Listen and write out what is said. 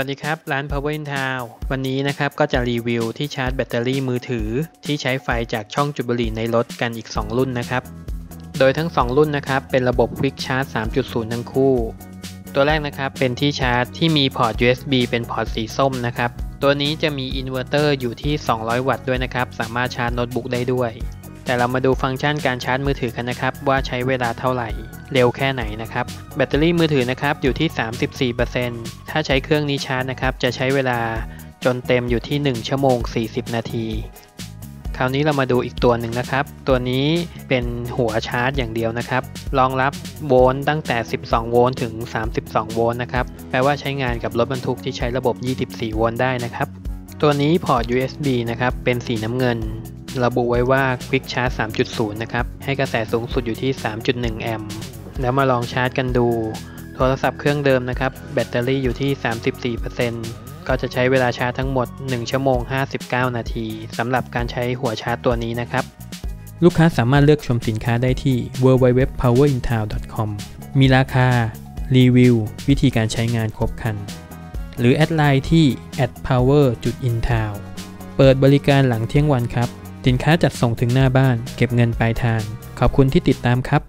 สวัสดีครับ ร้าน Power in Town วันนี้นะครับก็จะรีวิวที่ชาร์จแบตเตอรี่มือถือ ที่ใช้ไฟจากช่องจุดบุหรี่ในรถกันอีก 2 รุ่นนะครับ โดยทั้ง 2 รุ่นนะครับเป็นระบบ Quick Charge 3.0 ทั้งคู่ ตัวแรกนะครับเป็นที่ชาร์จที่มีพอร์ต USB เป็นพอร์ตสีส้มนะครับ ตัวนี้จะมีอินเวอร์เตอร์อยู่ที่ 200 วัตต์ด้วยนะครับ สามารถชาร์จโน้ตบุ๊กได้ด้วย แต่เรามาดูฟังก์ชันการชาร์จมือถือกันนะครับ ว่าใช้เวลาเท่าไหร่ เร็วแค่ไหนนะครับ แบตเตอรี่มือถือนะครับอยู่ที่ 34%ถ้าใช้เครื่องนี้ชาร์จนะครับ จะใช้เวลาจนเต็มอยู่ที่ 1 ชั่วโมง 40 นาที คราวนี้เรามาดูอีกตัวหนึ่งนะครับ ตัวนี้เป็นหัวชาร์จอย่างเดียวนะครับ รองรับโวลต์ตั้งแต่ 12 โวลต์ถึง 32 โวลต์นะครับ แปลว่าใช้งานกับรถบรรทุกที่ใช้ระบบ 24 โวลต์ได้นะครับ ตัวนี้พอร์ต USB นะครับ เป็นสีน้ำเงิน ระบุไว้ว่า Quick Charge 3.0 นะครับ ให้กระแสสูงสุดอยู่ที่ 3.1 แอมป์ แล้วมาลองชาร์จกันดู โทรศัพท์เครื่องเดิมนะครับ แบตเตอรี่อยู่ที่ 34%ก็จะใช้เวลาชาร์จทั้งหมด 1 ชั่วโมง 59 นาทีสำหรับการใช้หัวชาร์จตัวนี้นะครับ ลูกค้าสามารถเลือกชมสินค้าได้ที่ www.powerintown.com มีราคา รีวิว วิธีการใช้งานครบครัน หรือแอดไลน์ที่ @power.intown เปิดบริการหลังเที่ยงวันครับ สินค้าจัดส่งถึงหน้าบ้าน เก็บเงินปลายทาง ขอบคุณที่ติดตามครับ